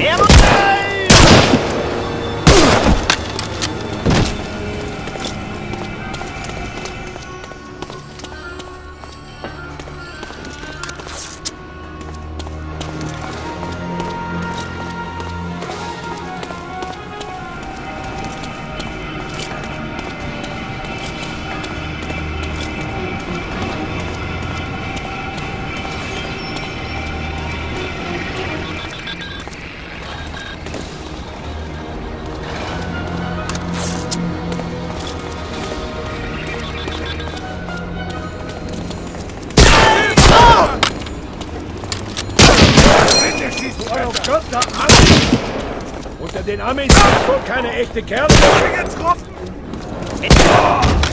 Ammo! Unter den Amis sind wohl keine echte Kerle. Getroffen! Hurry,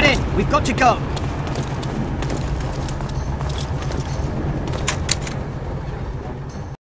get in. We've got to go.